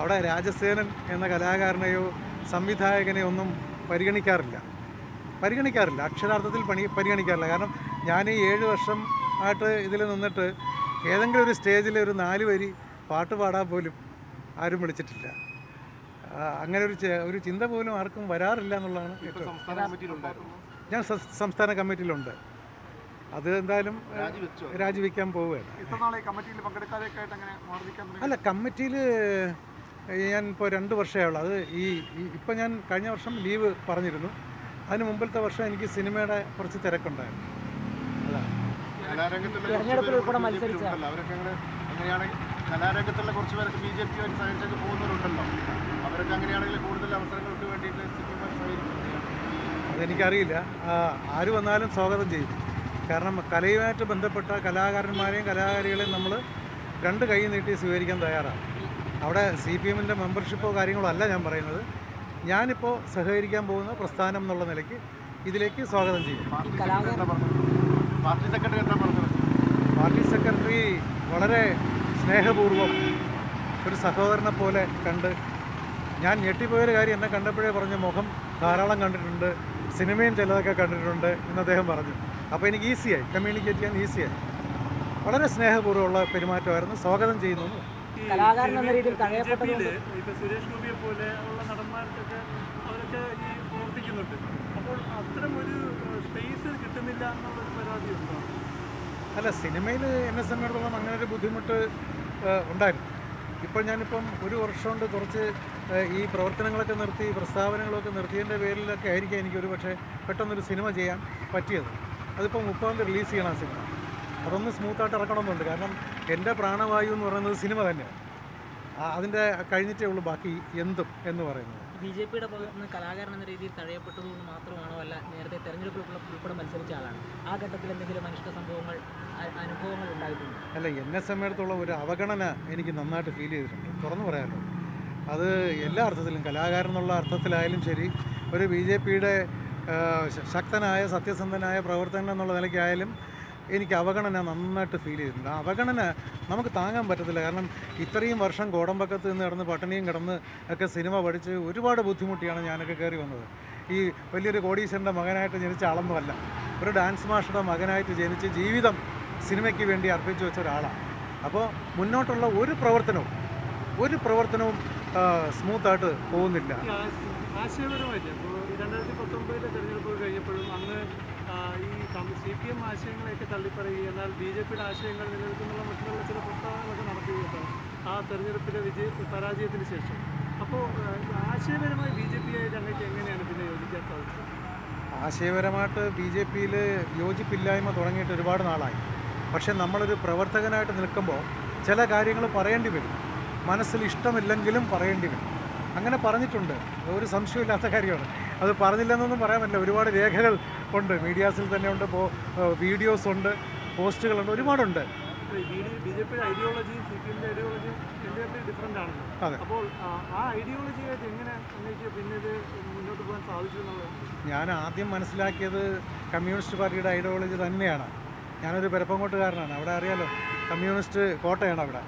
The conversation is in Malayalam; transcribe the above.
അവിടെ രാജസേനൻ എന്ന കലാകാരനെയോ സംവിധായകനെയോ ഒന്നും പരിഗണിക്കാറില്ല. പരിഗണിക്കാറില്ല. അക്ഷരാർത്ഥത്തിൽ പണി പരിഗണിക്കാറില്ല. കാരണം ഞാൻ ഈ ഏഴ് വർഷം ആയിട്ട് ഇതിൽ നിന്നിട്ട് ഏതെങ്കിലും ഒരു സ്റ്റേജിൽ ഒരു നാല് വരി പാട്ട് പാടാൻ പോലും ആരും വിളിച്ചിട്ടില്ല. അങ്ങനെ ഒരു ഒരു ചിന്ത പോലും ആർക്കും വരാറില്ല എന്നുള്ളതാണ് ഞാൻ സംസ്ഥാന കമ്മിറ്റിയിലുണ്ട്. അത് എന്തായാലും രാജിവെക്കാൻ പോവുകയാണ്. അല്ല കമ്മിറ്റിയിൽ ഞാൻ ഇപ്പോൾ രണ്ട് വർഷമേ ഉള്ളു. അത് ഈ ഇപ്പം ഞാൻ കഴിഞ്ഞ വർഷം ലീവ് പറഞ്ഞിരുന്നു. അതിന് മുമ്പിലത്തെ വർഷം എനിക്ക് സിനിമയുടെ കുറച്ച് തിരക്കുണ്ടായിരുന്നു. കലാരംഗത്തുള്ള കുറച്ച്. അവരൊക്കെ അങ്ങനെ കലാരംഗത്തുള്ള കുറച്ച് പേരൊക്കെ ബി ജെ പി ആയിട്ട് സഹകരിച്ചൊക്കെ പോകുന്നവരുണ്ടല്ലോ. അവരൊക്കെ അങ്ങനെയാണെങ്കിൽ കൂടുതൽ അവസരങ്ങൾക്ക് വേണ്ടിയിട്ട് അതെനിക്കറിയില്ല. ആര് വന്നാലും സ്വാഗതം ചെയ്യും. കാരണം കലയുമായിട്ട് ബന്ധപ്പെട്ട കലാകാരന്മാരെയും കലാകാരികളെയും നമ്മൾ രണ്ട് കൈ നീട്ടി സ്വീകരിക്കാൻ തയ്യാറാണ്. അവിടെ സി പി എമ്മിന്റെ മെമ്പർഷിപ്പോ കാര്യങ്ങളോ അല്ല ഞാൻ പറയുന്നത്. ഞാനിപ്പോൾ സഹകരിക്കാൻ പോകുന്ന പ്രസ്ഥാനം എന്നുള്ള നിലയ്ക്ക് ഇതിലേക്ക് സ്വാഗതം ചെയ്യും പാർട്ടി സെക്രട്ടറി എന്താ പറഞ്ഞത്? പാർട്ടി സെക്രട്ടറി വളരെ സ്നേഹപൂർവം ഒരു സഹോദരനെ പോലെ കണ്ട് ഞാൻ ഞെട്ടിപ്പോയൊരു കാര്യം എന്നെ കണ്ടപ്പോഴേ പറഞ്ഞ മുഖം ധാരാളം കണ്ടിട്ടുണ്ട് സിനിമയും ചിലതൊക്കെ കണ്ടിട്ടുണ്ട് എന്ന് അദ്ദേഹം പറഞ്ഞു. അപ്പോൾ എനിക്ക് ഈസിയായി കമ്മ്യൂണിക്കേറ്റ് ചെയ്യാൻ ഈസിയായി വളരെ സ്നേഹപൂർവമുള്ള പെരുമാറ്റമായിരുന്നു. സ്വാഗതം ചെയ്യുന്നു. കലാകാരൻ എന്ന രീതിയിൽ തഴയപ്പെട്ടതുകൊണ്ട് ഇപ്പൊ സുരേഷ് ഗോപിയെ പോലെ ഉള്ള നടന്മാർക്കൊക്കെ അവരൊക്കെ ഈ പ്രവർത്തിക്കുന്നുണ്ട്. അപ്പോൾ അത്തരം ഒരു സ്പേസ് കിട്ടുന്നില്ല എന്നുള്ളൊരു പരാതി ഉണ്ടോ? അല്ല സിനിമയിൽ എന്നെ സംബന്ധിച്ചിടത്തോളം അങ്ങനെ ഒരു ബുദ്ധിമുട്ട് ഉണ്ടായിരുന്നു. ഇപ്പോൾ ഞാനിപ്പം ഒരു വർഷം കൊണ്ട് കുറച്ച് ഈ പ്രവർത്തനങ്ങളൊക്കെ നിർത്തി പ്രസ്താവനകളൊക്കെ നിർത്തിയതിന്റെ പേരിലൊക്കെ ആയിരിക്കും എനിക്കൊരു പക്ഷേ പെട്ടെന്നൊരു സിനിമ ചെയ്യാൻ പറ്റിയത്. അതിപ്പോൾ മുപ്പതാം തീയതി റിലീസ് ചെയ്യണം ആ സിനിമ. അതൊന്ന് സ്മൂത്തായിട്ട് ഇറക്കണമെന്നുണ്ട്. കാരണം എന്റെ പ്രാണവായു എന്ന് പറയുന്നത് സിനിമ തന്നെയാണ് അതിന്റെ കഴിഞ്ഞിട്ടേ ഉള്ളൂ ബാക്കി എന്തും എന്ന് പറയുന്നത്. ബി ജെ പിയുടെ കലാകാരൻ എന്ന രീതിയിൽ തഴയപ്പെട്ടതുകൊണ്ട് മാത്രമാണോ അല്ല നേരത്തെ തെരഞ്ഞെടുപ്പിൽ ഉൾപ്പെടെ- ഉൾപ്പെടെ മത്സരിച്ച ആളാണ്. ആ ഘട്ടത്തിൽ എന്തെങ്കിലും അനിഷ്ട സംഭവങ്ങൾ അനുഭവങ്ങൾ ഉണ്ടായിട്ടുണ്ട്? അല്ല എന്നെ സംബന്ധിച്ചിടത്തോളം ഒരു അവഗണന എനിക്ക് നന്നായിട്ട് ഫീൽ ചെയ്തിട്ടുണ്ട്. തുറന്നു പറയാമല്ലോ അത് എല്ലാ അർത്ഥത്തിലും കലാകാരൻ എന്നുള്ള അർത്ഥത്തിലായാലും ശരി ഒരു ബി ജെ പിയുടെ ശക്തനായ സത്യസന്ധനായ പ്രവർത്തകൻ എന്നുള്ള നിലയ്ക്കായാലും എനിക്ക് അവഗണന നന്നായിട്ട് ഫീൽ ചെയ്തിട്ടുണ്ട്. ആ അവഗണന നമുക്ക് താങ്ങാൻ പറ്റത്തില്ല. കാരണം ഇത്രയും വർഷം കോടമ്പക്കത്ത് നിന്ന് കിടന്ന് പട്ടിണിയും കിടന്ന് ഒക്കെ സിനിമ പഠിച്ച് ഒരുപാട് ബുദ്ധിമുട്ടിയാണ് ഞാനൊക്കെ കയറി വന്നത്. ഈ വലിയൊരു കോടീശ്വരന്റെ മകനായിട്ട് ജനിച്ച ആളൊന്നുമല്ല. ഒരു ഡാൻസ് മാസ്റ്ററുടെ മകനായിട്ട് ജനിച്ച് ജീവിതം സിനിമയ്ക്ക് വേണ്ടി അർപ്പിച്ചു വെച്ച ഒരാളാണ്. അപ്പോൾ മുന്നോട്ടുള്ള ഒരു പ്രവർത്തനവും ഒരു പ്രവർത്തനവും സ്മൂത്തായിട്ട് പോകുന്നില്ല. ആശയപരമായിട്ട് ഇപ്പോൾ രണ്ടായിരത്തി പത്തൊമ്പതിലെ തെരഞ്ഞെടുപ്പ് കഴിഞ്ഞപ്പോഴും അന്ന് ഈ സി പി എം ആശയങ്ങളെയൊക്കെ തള്ളിപ്പറയുകയും എന്നാൽ ബി ജെ പിയുടെ ആശയങ്ങൾ നിലനിൽക്കുന്നുള്ള മറ്റുള്ള ചില പ്രസ്താവനകളൊക്കെ നടത്തുകയൊക്കെ ആ തെരഞ്ഞെടുപ്പിലെ വിജയ പരാജയത്തിന് ശേഷം. അപ്പോൾ ആശയപരമായി ബി ജെ എങ്ങനെയാണ് പിന്നെ യോജിക്കാൻ സാധിച്ചത്? ആശയപരമായിട്ട് ബി ജെ പിയിൽ യോജിപ്പില്ലായ്മ തുടങ്ങിയിട്ട് ഒരുപാട് നാളായി. പക്ഷെ നമ്മളൊരു പ്രവർത്തകനായിട്ട് നിൽക്കുമ്പോൾ ചില കാര്യങ്ങൾ പറയേണ്ടി വരും. മനസ്സിൽ ഇഷ്ടമില്ലെങ്കിലും പറയേണ്ടി വരും. അങ്ങനെ പറഞ്ഞിട്ടുണ്ട്. ഒരു സംശയമില്ലാത്ത കാര്യമാണ്. അത് പറഞ്ഞില്ലെന്നൊന്നും പറയാൻ പറ്റില്ല. ഒരുപാട് രേഖകൾ ഉണ്ട്. മീഡിയാസിൽ തന്നെ ഉണ്ട്. വീഡിയോസ് ഉണ്ട്. പോസ്റ്റുകളുണ്ട്. ഒരുപാടുണ്ട്. ബി ജെ പിയുടെ ഐഡിയോളജിയും സി പി എമ്മിന്റെ ഐഡിയോളജിയും എന്റെ ഡിഫറെന്റ് ആണല്ലോ അപ്പോൾ ആ, ആ ഐഡിയോളജിയായിട്ട് എങ്ങനെ അങ്ങേക്ക് പിന്നെ ഇത് മുന്നോട്ട് പോകാൻ സാധിച്ചു എന്നുള്ളത്? ഞാൻ ആദ്യം മനസ്സിലാക്കിയത് കമ്മ്യൂണിസ്റ്റ് പാർട്ടിയുടെ ഐഡിയോളജി തന്നെയാണ്. ഞാനൊരു പെരപ്പങ്കോട്ടുകാരനാണ് അവിടെ അറിയാലോ കമ്മ്യൂണിസ്റ്റ് കോട്ടയാണ് അവിടെ.